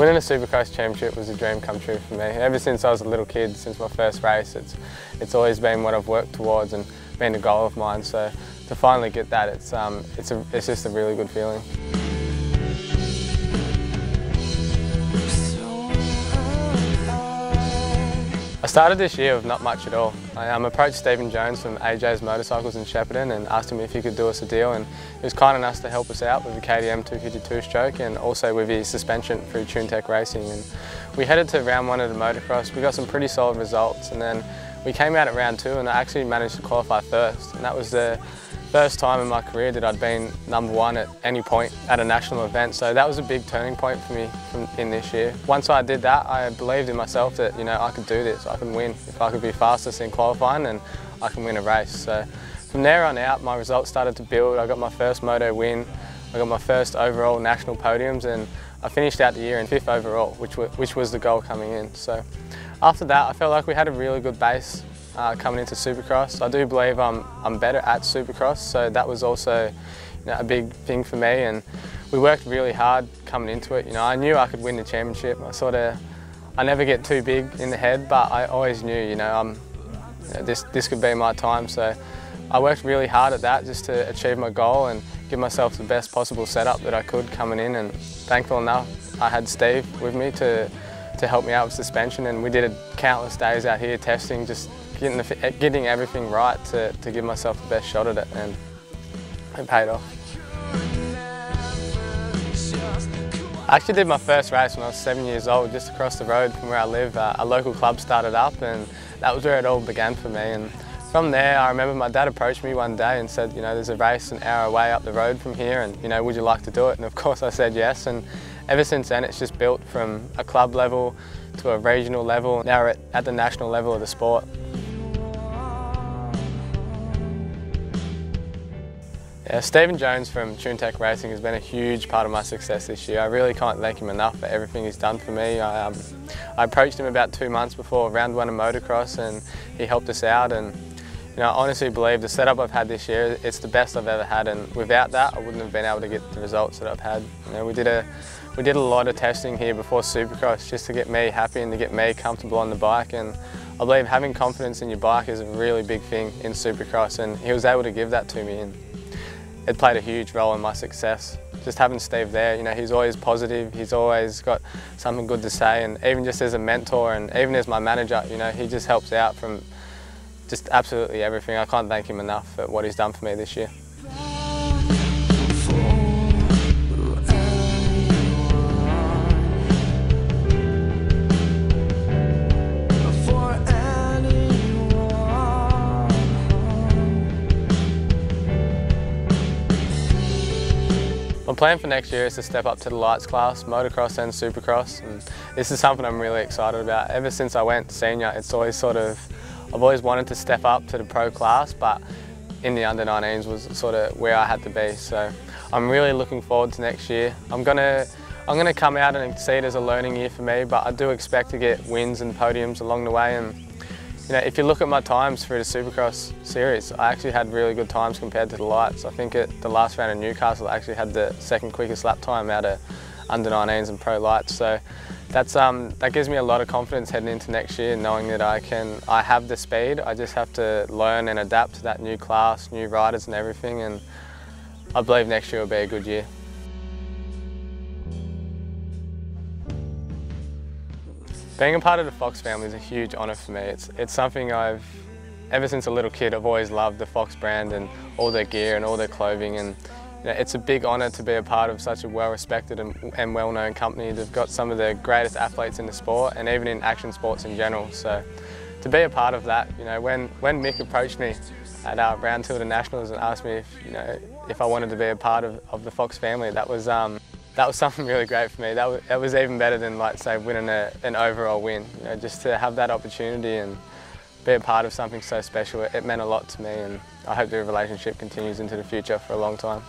Winning a Supercross championship was a dream come true for me. Ever since I was a little kid, since my first race, it's, it's always been what I've worked towards and been a goal of mine. So to finally get that, it's, um, it's, a, it's just a really good feeling. Started this year with not much at all. I um, approached Stephen Jones from AJ's Motorcycles in Shepparton and asked him if he could do us a deal and he was kind enough to help us out with the KTM 252 stroke and also with his suspension through TuneTech Racing. And we headed to round one of the motocross. We got some pretty solid results and then we came out at round two and I actually managed to qualify first and that was the first time in my career that I'd been number one at any point at a national event. So that was a big turning point for me from, in this year. Once I did that, I believed in myself that you know I could do this, I could win. If I could be fastest in qualifying, then I can win a race. So from there on out, my results started to build. I got my first moto win. I got my first overall national podiums and I finished out the year in fifth overall, which, which was the goal coming in. So after that, I felt like we had a really good base uh, coming into Supercross. I do believe I'm, I'm better at Supercross, so that was also you know, a big thing for me. And we worked really hard coming into it. You know, I knew I could win the championship. I sort of, I never get too big in the head, but I always knew, you know, I'm, you know, this this could be my time. So I worked really hard at that just to achieve my goal and give myself the best possible setup that I could coming in. And thankful enough, I had Steve with me to to help me out with suspension and we did countless days out here testing just getting, the, getting everything right to, to give myself the best shot at it and it paid off. I actually did my first race when I was seven years old, just across the road from where I live. Uh, a local club started up and that was where it all began for me. And from there, I remember my dad approached me one day and said, you know, there's a race an hour away up the road from here and, you know, would you like to do it? And of course I said yes. And ever since then, it's just built from a club level to a regional level. Now we're at, at the national level of the sport. Yeah, Stephen Jones from TuneTech Racing has been a huge part of my success this year. I really can't thank him enough for everything he's done for me. I, um, I approached him about two months before round one of motocross and he helped us out and you know, I honestly believe the setup I've had this year, it's the best I've ever had and without that I wouldn't have been able to get the results that I've had. You know, we did a we did a lot of testing here before Supercross just to get me happy and to get me comfortable on the bike and I believe having confidence in your bike is a really big thing in Supercross and he was able to give that to me. And, it played a huge role in my success. Just having Steve there, you know, he's always positive, he's always got something good to say, and even just as a mentor and even as my manager, you know, he just helps out from just absolutely everything. I can't thank him enough for what he's done for me this year. My plan for next year is to step up to the lights class, motocross and supercross. And this is something I'm really excited about. Ever since I went senior, it's always sort of, I've always wanted to step up to the pro class, but in the under 19s was sort of where I had to be. So I'm really looking forward to next year. I'm gonna, I'm gonna come out and see it as a learning year for me, but I do expect to get wins and podiums along the way. And you know, if you look at my times through the Supercross series, I actually had really good times compared to the lights. I think at the last round in Newcastle, I actually had the second quickest lap time out of under 19s and pro lights. So that's um, that gives me a lot of confidence heading into next year, knowing that I can, I have the speed. I just have to learn and adapt to that new class, new riders and everything. And I believe next year will be a good year. Being a part of the Fox family is a huge honour for me. It's, it's something I've, ever since a little kid, I've always loved the Fox brand and all their gear and all their clothing. And you know, it's a big honour to be a part of such a well-respected and, and well-known company. They've got some of the greatest athletes in the sport and even in action sports in general. So to be a part of that, you know, when, when Mick approached me at our round two Nationals and asked me if, you know, if I wanted to be a part of, of the Fox family, that was, um, that was something really great for me. That was, that was even better than, like, say, winning a, an overall win. You know, just to have that opportunity and be a part of something so special, it, it meant a lot to me and I hope the relationship continues into the future for a long time.